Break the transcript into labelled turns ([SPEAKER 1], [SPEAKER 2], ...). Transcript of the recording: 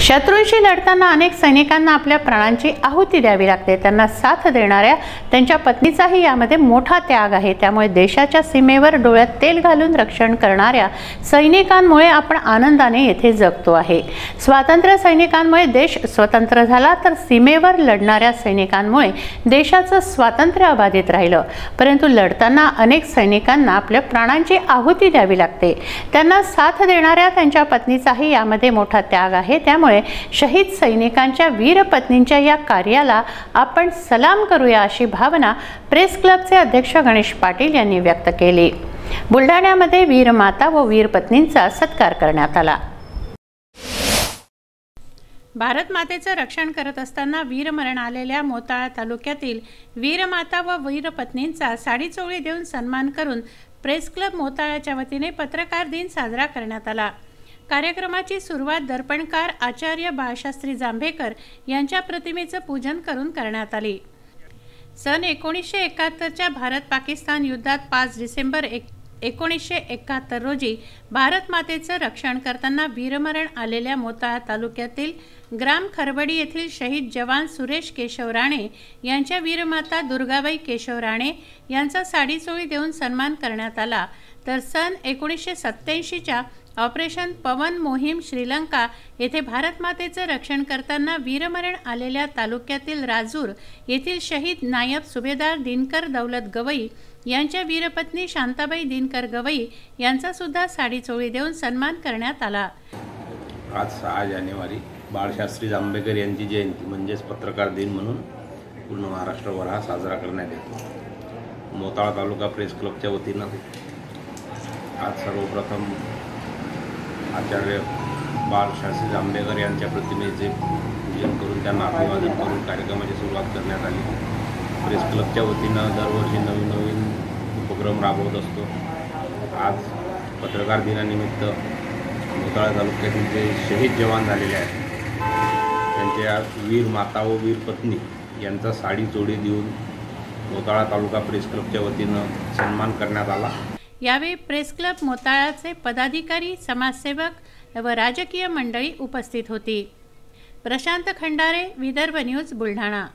[SPEAKER 1] शत्रूंशी लढताना अनेक सैनिकांना आपल्या प्राणांची आहुती द्यावी लागते. त्यांना साथ देणाऱ्या त्यांच्या पत्नीचाही यामध्ये मोठा त्याग आहे. त्यामुळे देशाच्या सीमेवर डोळ्यात तेल घालून रक्षण करणाऱ्या सैनिकांमुळे आपण आनंदाने येथे जगतो आहे. स्वातंत्र्य सैनिकांमुळे देश स्वतंत्र झाला तर सीमेवर लढणाऱ्या सैनिकांमुळे देशाचं स्वातंत्र्य अबाधित राहिलं. परंतु लढताना अनेक सैनिकांना आपल्या प्राणांची आहुती द्यावी लागते. त्यांना साथ देणाऱ्या त्यांच्या पत्नीचाही यामध्ये मोठा त्याग आहे. त्यामुळे शहीद सैनिकांच्या वीरपत्नींच्या या कार्याला आपण सलाम करूया अशी भावना प्रेस क्लबचे अध्यक्ष गणेश पाटील यांनी व्यक्त केली. बुलढाण्यामध्ये वीरमाता व वीरपत्नींचा सत्कार करण्यात आला. भारत मातेचं रक्षण करत असताना वीरमरण आलेल्या मोताळा तालुक्यातील वीरमाता व वीरपत्नींचा साडीचोळी देऊन सन्मान करून प्रेस क्लब मोताळ्याच्या वतीने पत्रकार दिन साजरा करण्यात आला. कार्यक्रमाची सुरुवात दर्पणकार आचार्य बाळशास्त्री जांभेकर यांच्या प्रतिमेचं पूजन करून करण्यात आली. सन एकोणीसशे एकाहत्तरच्या भारत पाकिस्तान युद्धात पाच डिसेंबर एक एकोणीसशे एकाहत्तर रोजी भारत मातेचं रक्षण करताना वीरमरण आलेल्या मोताळा तालुक्यातील ग्राम खरबडी येथील शहीद जवान सुरेश केशव राणे यांच्या वीरमाता दुर्गाबाई केशव राणे यांचा साडीचोळी देऊन सन्मान करण्यात आला. तर सन एकोणीसशे सत्त्याऐंशीच्या ऑपरेशन पवन मोहीम श्रीलंका येथे भारतमातेचं रक्षण करताना वीरमरण आलेल्या तालुक्यातील राजूर येथील शहीद नायब सुभेदार दिनकर दौलत गवई यांच्या वीरपत्नी शांताबाई दिनकर गवई यांचा सुद्धा साडीचोळी देऊन सन्मान करण्यात आला.
[SPEAKER 2] आज सहा जानेवारी बाळशास्त्री जांभेकर यांची जयंती म्हणजेच पत्रकार दिन म्हणून पूर्ण महाराष्ट्रभर हा साजरा करण्यात येतो. मोताळा तालुका प्रेस क्लबच्या वतीनं आज सर्वप्रथम आचार्य बाळशास्त्री जांभेकर यांच्या प्रतिमेचे पूजन करून त्यांना अभिवादन करून कार्यक्रमाची सुरुवात करण्यात आली. प्रेस क्लबच्या वतीनं दरवर्षी नवीन नवीन उपक्रम राबवत असतो. आज पत्रकार दिनानिमित्त मोताळा तालुक्यातील जे शहीद जवान झालेले आहेत त्यांच्या वीर माता व वीर पत्नी यांचा साडी चोडी देऊन मोताळा तालुका प्रेस क्लबच्या वतीनं सन्मान करण्यात आला.
[SPEAKER 1] यावेळी प्रेस क्लब मोताळाचे पदाधिकारी समाजसेवक व राजकीय मंडळी उपस्थित होती. प्रशांत खंडारे विदर्भ न्यूज बुलढाणा.